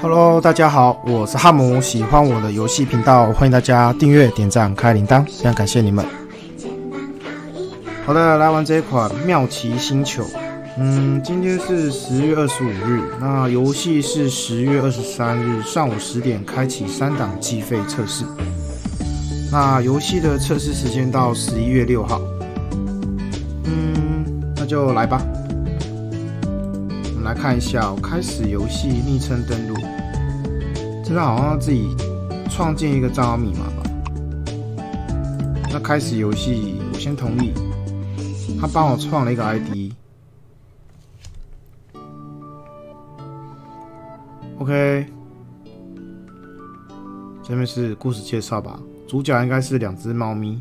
Hello，大家好，我是汉姆，喜欢我的游戏频道，欢迎大家订阅、点赞、开铃铛，非常感谢你们。好的，来玩这一款《妙奇星球》。嗯，今天是十月二十五日，那游戏是十月二十三日上午十点开启三档计费测试。那游戏的测试时间到十一月六号。嗯，那就来吧。来看一下，我开始游戏昵称登录，这边好像要自己创建一个账号密码吧。那开始游戏，我先同意。他帮我创了一个 ID。OK，这边是故事介绍吧，主角应该是两只猫咪。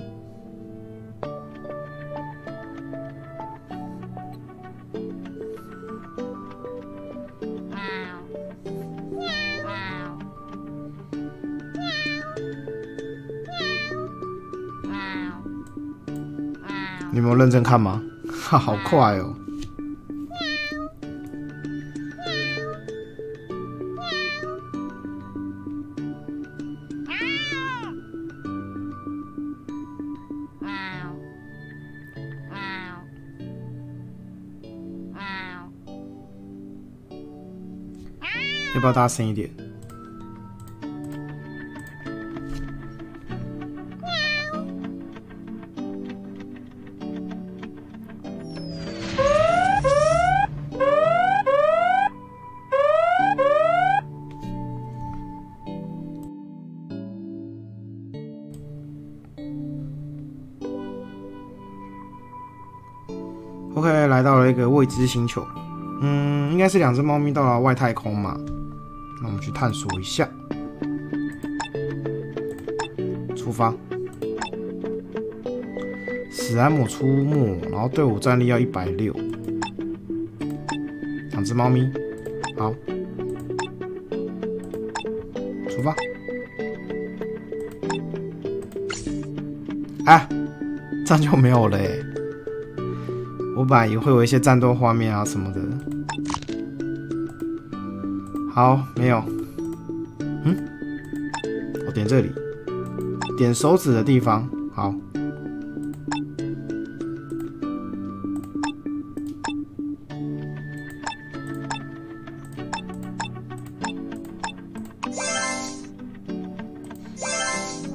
认真看吗？哈，好快哦！要不要大声一点？OK，来到了一个未知星球，嗯，应该是两只猫咪到了外太空嘛，那我们去探索一下。出发。史莱姆出没，然后队伍战力要一百六。两只猫咪，好，出发。啊，这样就没有了欸我本来也会有一些战斗画面啊什么的。好，没有。嗯，我点这里，点手指的地方。好。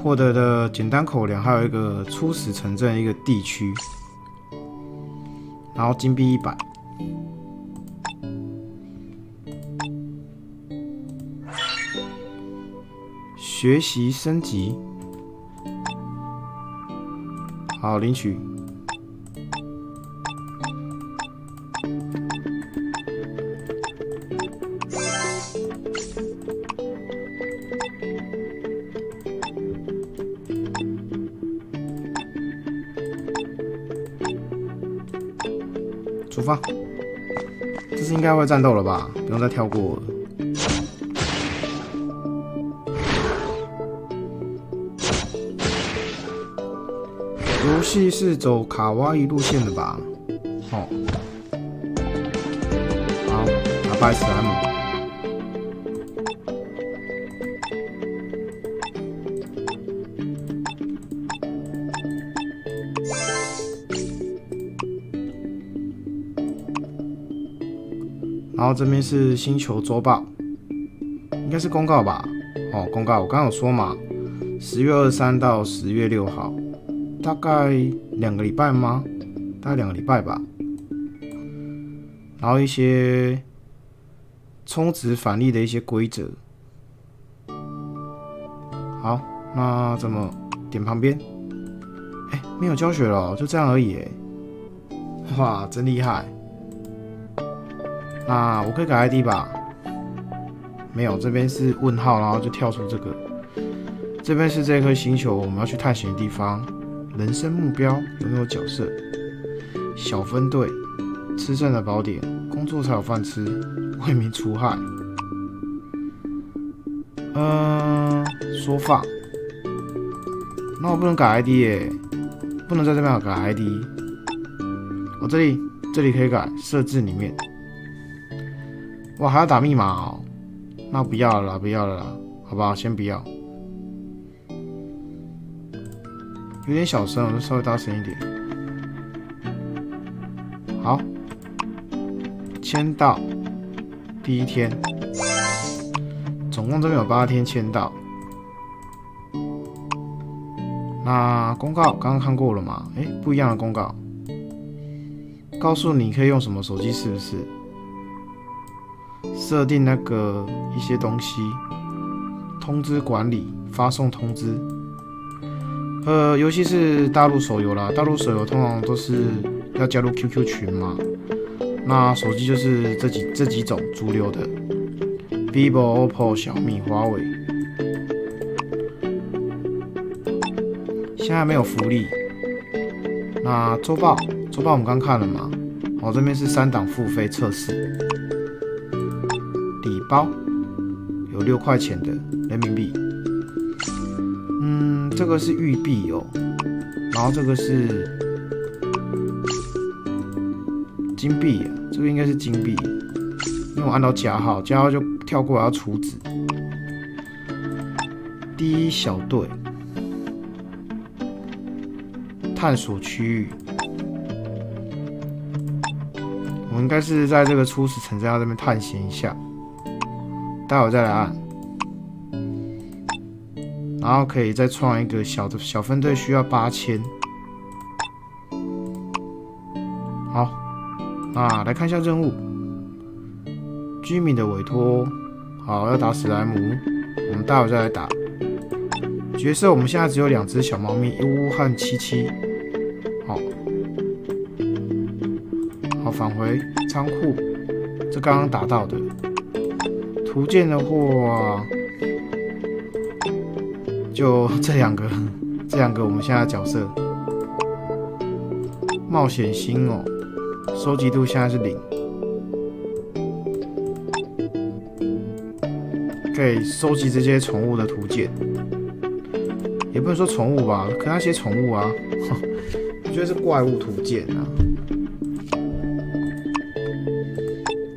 获得的简单口粮还有一个初始城镇一个地区。然后金币一百，学习升级，好领取。出发，这是应该会战斗了吧？不用再跳过了。游戏是走卡哇伊路线的吧？哦，好，打败史莱姆。然后这边是星球周报，应该是公告吧？哦，公告，我刚刚有说嘛，十月二十三到十月六号，大概两个礼拜吗？大概两个礼拜吧。然后一些充值返利的一些规则。好，那怎么点旁边？哎，没有教学了，就这样而已。哎，哇，真厉害！那我可以改 ID 吧？没有，这边是问号，然后就跳出这个。这边是这颗星球我们要去探险的地方。人生目标，拥有角色，小分队，吃剩的宝典，工作才有饭吃，为民除害。嗯、说放。那我不能改 ID 耶，不能在这边改 ID。我这里这里可以改设置里面。哇，还要打密码哦？那不要了啦，不要了啦，好不好？先不要。有点小声，我就稍微大声一点。好，签到第一天，总共这边有八天签到。那公告刚刚看过了嘛？诶，不一样的公告，告诉你可以用什么手机，是不是？设定那个一些东西，通知管理，发送通知。呃，尤其是大陆手游啦，大陆手游通常都是要加入 QQ 群嘛。那手机就是这几这几种主流的，vivo、OPPO、小米、华为。现在没有福利。那周报，周报我们刚看了嘛？我这边是三档付费测试，包有六块钱的人民币。嗯，这个是玉币哦，然后这个是金币啊，这个应该是金币，因为我按到加号，加号就跳过来要储值。第一小队。探索区域，我应该是在这个初始城镇这边探险一下，待会再来按，然后可以再创一个小的小分队，需要八千。好，那来看一下任务，居民的委托，好要打史莱姆，我们待会再来打。角色我们现在只有两只小猫咪，呜呜和七七。好，好返回仓库，这刚刚打到的图鉴的话，就这两个，这两个我们现在角色冒险星哦，收集度现在是零，可以收集这些宠物的图鉴。也不能说宠物吧，可那些宠物啊，我觉得是怪物图鉴啊。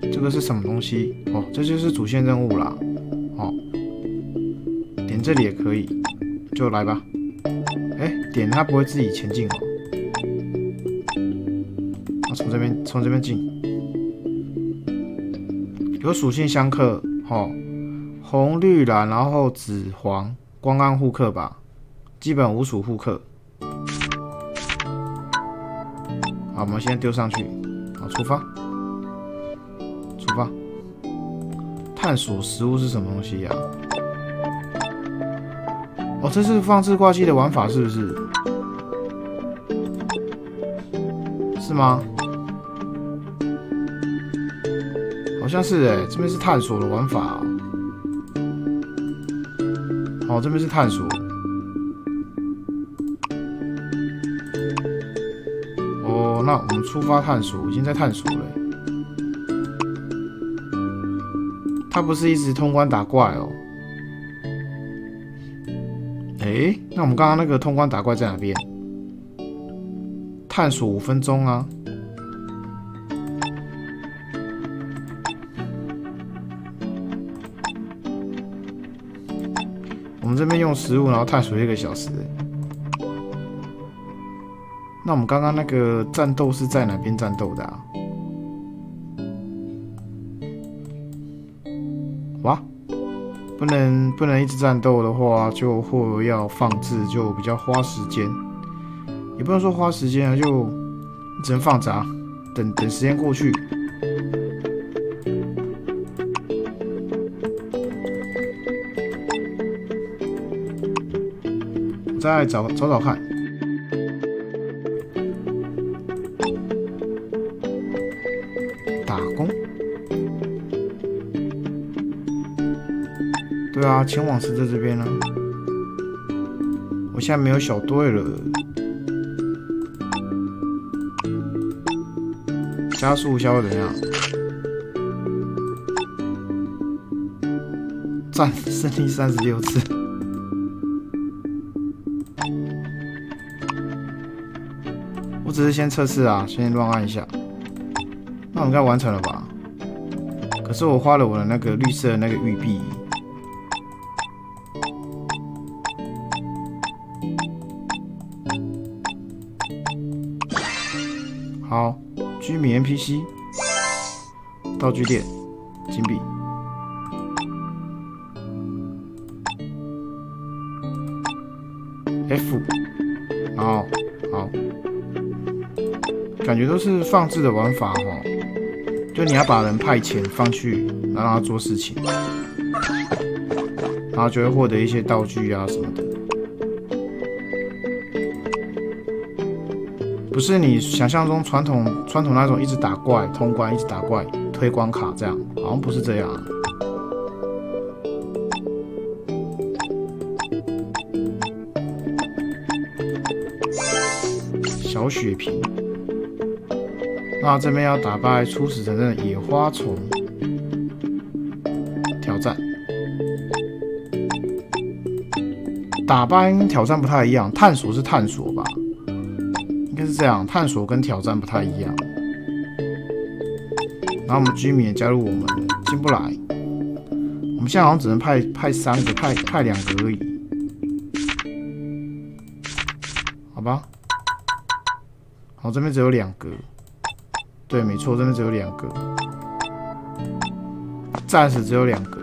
这个是什么东西？这就是主线任务啦。哦，点这里也可以，就来吧。哎，点它不会自己前进哦。啊，从这边从这边进，有属性相克，哦，红绿蓝，然后紫黄，光暗互克吧。基本无属互克。好，我们先丢上去。好，出发，探索食物是什么东西呀？哦，这是放置挂机的玩法是不是？是吗？好像是哎，这边是探索的玩法。好，这边是探索。哦那我们出发探索，已经在探索了。他不是一直通关打怪哦？哎，那我们刚刚那个通关打怪在哪边？探索五分钟啊！我们这边用食物，然后探索一个小时。那我们刚刚那个战斗是在哪边战斗的啊？不能不能一直战斗的话，就会要放置，就比较花时间。也不能说花时间啊，就只能放闸，等等时间过去，再找找找看。对啊，前往是在这边呢。我现在没有小队了。加速一下会怎样？战胜利三十六次。我只是先测试啊，先乱按一下。那我应该完成了吧？可是我花了我的那个绿色的那个玉璧。好，居民 NPC，道具店，金币。F，好，好，感觉都是放置的玩法哦。就你要把人派遣放去，然后让他做事情，然后就会获得一些道具啊什么的。不是你想象中传统传统那种一直打怪通关，一直打怪推关卡这样，好像不是这样。小血瓶，那这边要打败初始城镇的野花虫，挑战。打败跟挑战不太一样，探索是探索吧？这样，探索跟挑战不太一样。然后我们居民也加入我们，进不来。我们现在好像只能派派三个，派派两个而已。好吧。好，这边只有两个。对，没错，这边只有两个，暂时只有两个。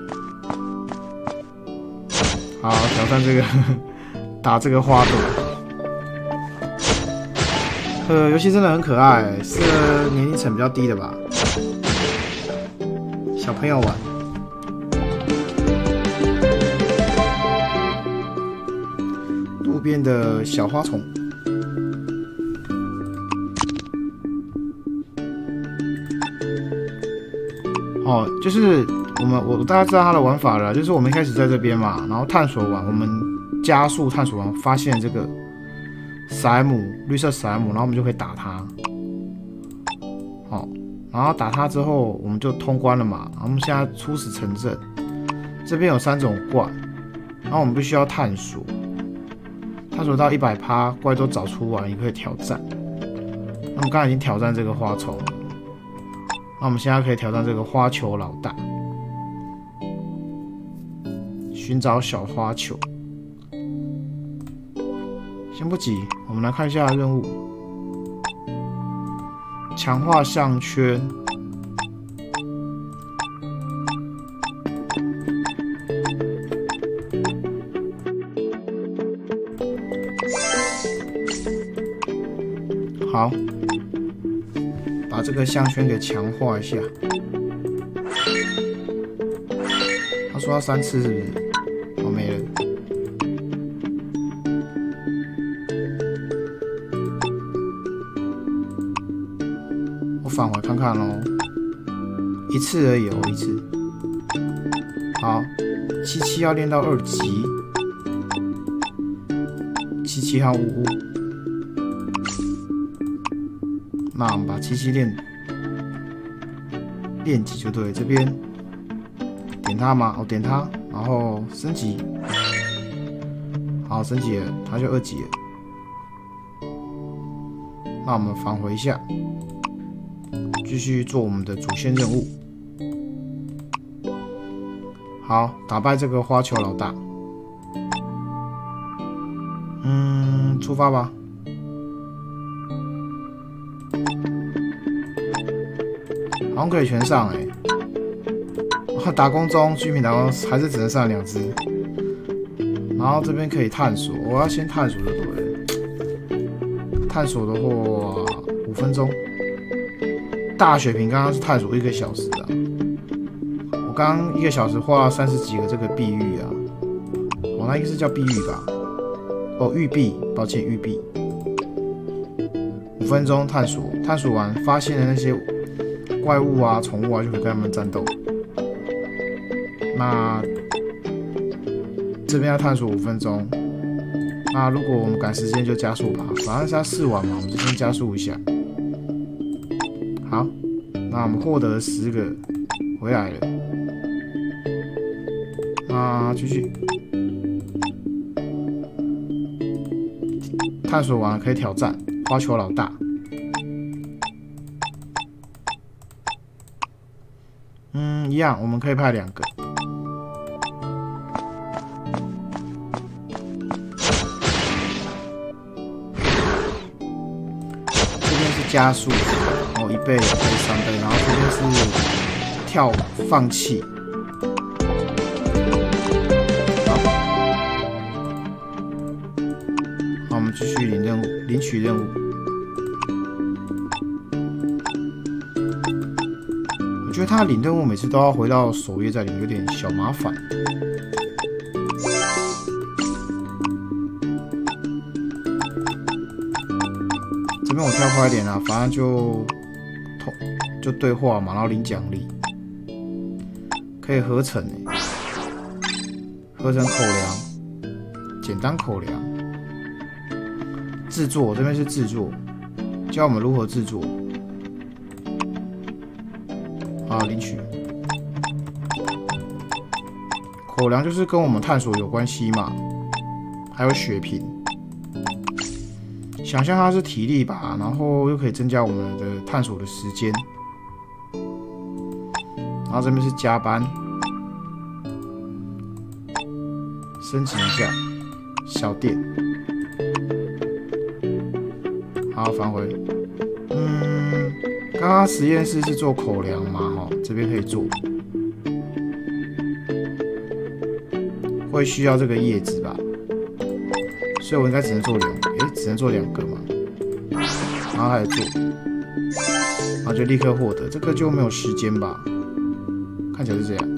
好，挑战这个，打这个花朵。呃，游戏真的很可爱，是年龄层比较低的吧？小朋友玩。路边的小花丛。哦，就是我们我大家知道它的玩法了，就是我们一开始在这边嘛，然后探索完，我们加速探索完，发现这个史莱姆绿色史莱姆，然后我们就可以打它。好，然后打它之后，我们就通关了嘛。我们现在初始城镇，这边有三种怪，然后我们必须要探索，探索到一百趴怪都找出完，也可以挑战。那我们刚才已经挑战这个花虫。那我们现在可以挑战这个花球老大，寻找小花球。先不急，我们来看一下任务：强化项圈。好。把这个项圈给强化一下。他说要三次是不是？返回看看喽。一次而已哦，一次。好，七七要练到二级。七七和呜呜。那我们把七七练练级就对，这边点它嘛？哦，点它，然后升级，好，升级了，它就二级了。那我们返回一下，继续做我们的主线任务。好，打败这个花球老大。嗯，出发吧。好像可以全上哎！打工中，居民打工还是只能上两只。然后这边可以探索，我要先探索就对了。探索的话，五分钟。大血瓶刚刚是探索一个小时啊。我刚刚一个小时画了三十几个这个碧玉啊。我那应该是叫碧玉吧？哦，玉璧，抱歉，玉璧。五分钟探索，探索完发现的那些。怪物啊，宠物啊，就可以跟他们战斗。那这边要探索五分钟。那如果我们赶时间，就加速吧。反正是要试玩嘛，我们就先加速一下。好，那我们获得十个，回来了。那继续探索完了可以挑战花球老大。嗯，一样，我们可以派两个。这边是加速，倍、两倍、三倍，然后这边是跳放弃。好，我们继续领任务，领取任务。我觉得他领任务每次都要回到首页再领，有点小麻烦。这边我跳快一点啊，反正就就对话嘛，然后领奖励，可以合成诶，合成口粮，简单口粮，制作这边是制作，教我们如何制作。啊，领取。口粮就是跟我们探索有关系嘛，还有血瓶。想象它是体力吧，然后又可以增加我们的探索的时间。然后这边是加班，申请一下小店。好，返回。嗯，刚刚实验室是做口粮嘛，哈，这边可以做。会需要这个叶子吧？所以我应该只能做两个，诶，只能做两个嘛，然后开始做，然后就立刻获得，这个就没有时间吧？就是这样。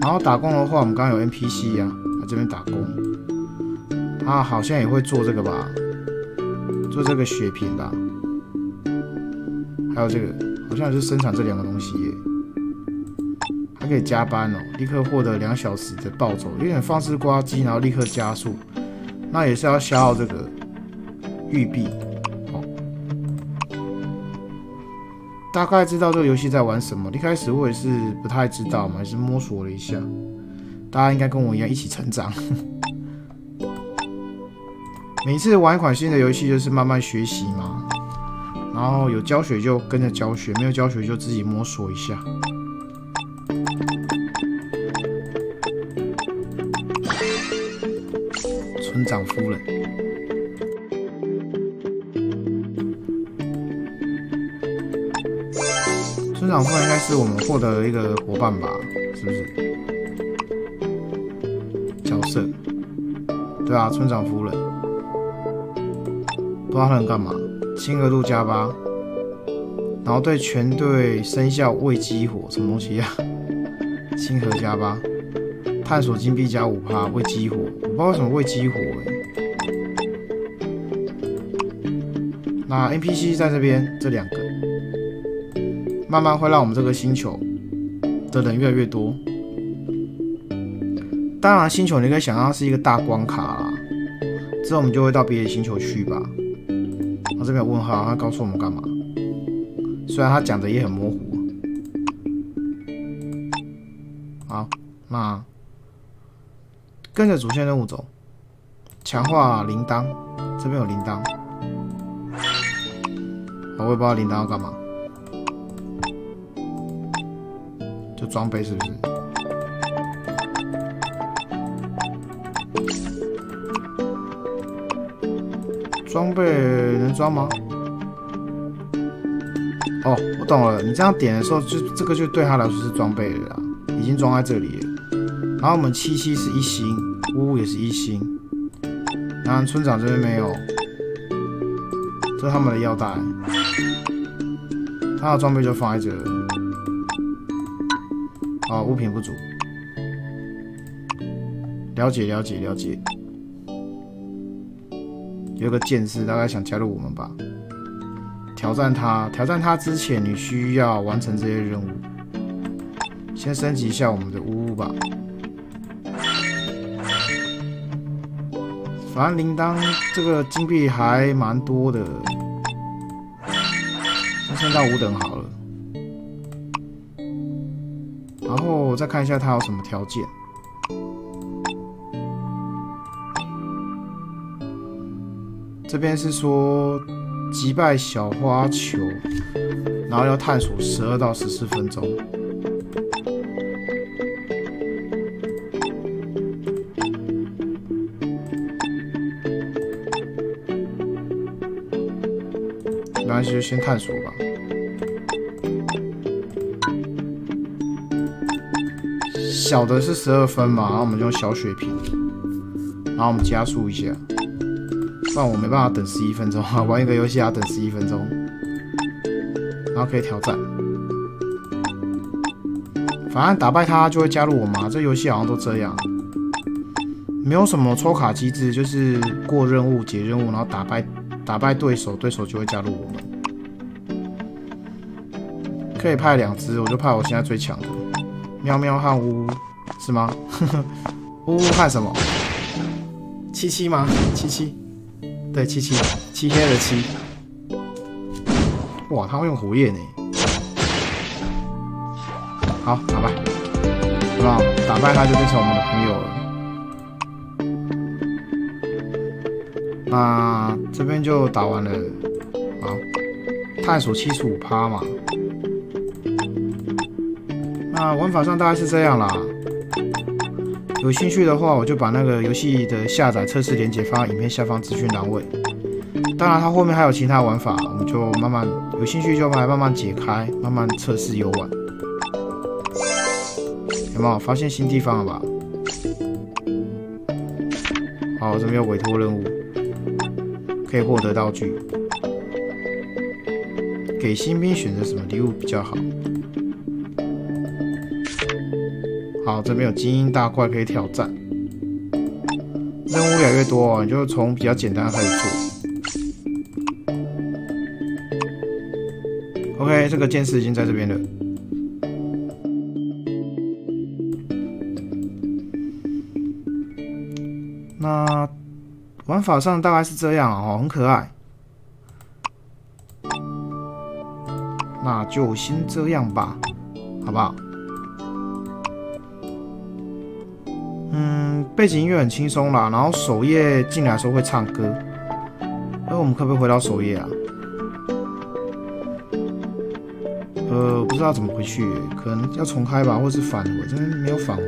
然后打工的话，我们刚刚有 NPC 呀、在，这边打工，他好像也会做这个吧，做这个血瓶吧，还有这个好像也是生产这两个东西耶，还可以加班哦，立刻获得两小时的暴走，有点放肆刮机，然后立刻加速。那也是要消耗这个玉币，大概知道这个游戏在玩什么。一开始我也是不太知道嘛，也是摸索了一下。大家应该跟我一样一起成长。每次玩一款新的游戏，就是慢慢学习嘛。然后有教学就跟着教学，没有教学就自己摸索一下。村长夫人，村长夫人应该是我们获得的一个伙伴吧？是不是？角色，对啊，村长夫人，不知道他能干嘛？亲和度加八，然后对全队生效未激活，什么东西呀、亲和加八。探索金币加五趴，未激活，我不知道为什么未激活哎。那 NPC 在这边这两个，慢慢会让我们这个星球的人越来越多。当然，星球你可以想象是一个大关卡啦，之后我们就会到别的星球去吧。那这边有问号，他告诉我们干嘛？虽然他讲的也很模糊。好，那。跟着主线任务走，强化铃铛，这边有铃铛，我也不知道铃铛要干嘛，装备是不是？装备能装吗？哦，我懂了，你这样点的时候，就这个就对他来说是装备了啦，已经装在这里了。然后我们七七是一星，呜呜也是一星。然后村长这边没有，这是他们的腰带，他的装备就放在这。哦，物品不足，了解了解了解。有个剑士大概想加入我们吧，挑战他，挑战他之前你需要完成这些任务。先升级一下我们的呜呜吧。反正铃铛这个金币还蛮多的，那升到五等好了。我再看一下它有什么条件。这边是说击败小花球然后要探索十二到十四分钟。那就先探索吧。小的是十二分嘛，然后我们就用小血瓶，然后我们加速一下，不然我没办法等十一分钟啊！玩一个游戏要等十一分钟，然后可以挑战。反正打败他就会加入我嘛，这游戏好像都这样，没有什么抽卡机制，就是过任务、解任务，然后打败打败对手，对手就会加入我们。可以派两只，我就派我现在最强的。喵喵和呜呜是吗？呜呜和什么？七七吗？七七，对，七七，漆黑的漆。哇，他会用火焰呢。好，打败，好不好？打败他就变成我们的朋友了。那这边就打完了。好，探索七十五趴嘛。那玩法上大概是这样啦。有兴趣的话，我就把那个游戏的下载测试链接放在影片下方资讯栏位。当然，它后面还有其他玩法，我们就慢慢有兴趣就来慢慢解开，慢慢测试游玩。有没有发现新地方了吧？好，这边有委托任务，可以获得道具。给新兵选择什么礼物比较好？好，这边有精英大怪可以挑战，任务越来越多，你就从比较简单开始做。OK，这个剑士已经在这边了。那玩法上大概是这样哦，很可爱。那就先这样吧，好不好？嗯，背景音乐很轻松啦，然后首页进来的时候会唱歌。哎，我们可不可以回到首页啊？呃，不知道怎么回去，可能要重开吧，或者是返回，这边没有返回。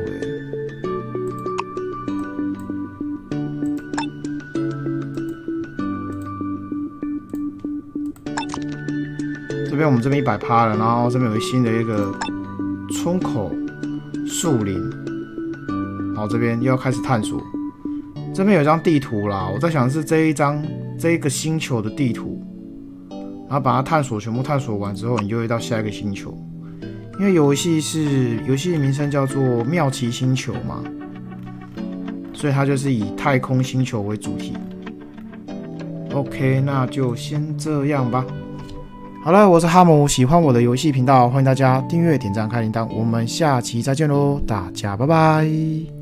这边我们这边一百趴了，然后这边有一新的一个村口树林。这边又要开始探索。这边有一张地图啦，我在想是这一张这一个星球的地图，然后把它探索全部探索完之后，你就会到下一个星球。因为游戏是游戏的名称叫做妙奇星球嘛，所以它就是以太空星球为主题。OK，那就先这样吧。好了，我是哈姆，喜欢我的游戏频道，欢迎大家订阅、点赞、开铃铛。我们下期再见喽，大家拜拜。